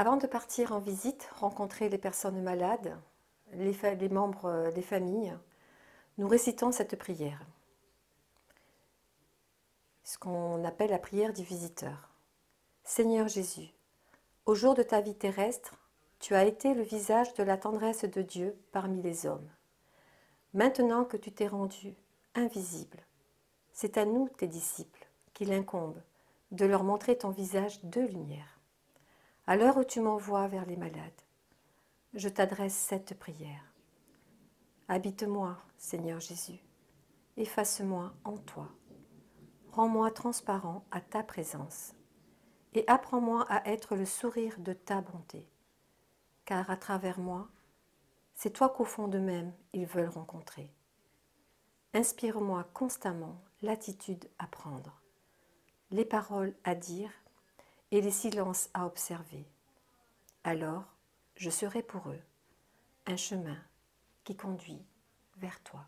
Avant de partir en visite, rencontrer les personnes malades, les, membres euh, des familles, nous récitons cette prière, ce qu'on appelle la prière du visiteur. Seigneur Jésus, au jour de ta vie terrestre, tu as été le visage de la tendresse de Dieu parmi les hommes. Maintenant que tu t'es rendu invisible, c'est à nous, tes disciples, qu'il incombe de leur montrer ton visage de lumière. À l'heure où tu m'envoies vers les malades, je t'adresse cette prière. Habite-moi, Seigneur Jésus, efface-moi en toi, rends-moi transparent à ta présence, et apprends-moi à être le sourire de ta bonté, car à travers moi, c'est toi qu'au fond d'eux-mêmes ils veulent rencontrer. Inspire-moi constamment l'attitude à prendre, les paroles à dire et les silences à observer. Alors, je serai pour eux un chemin qui conduit vers toi.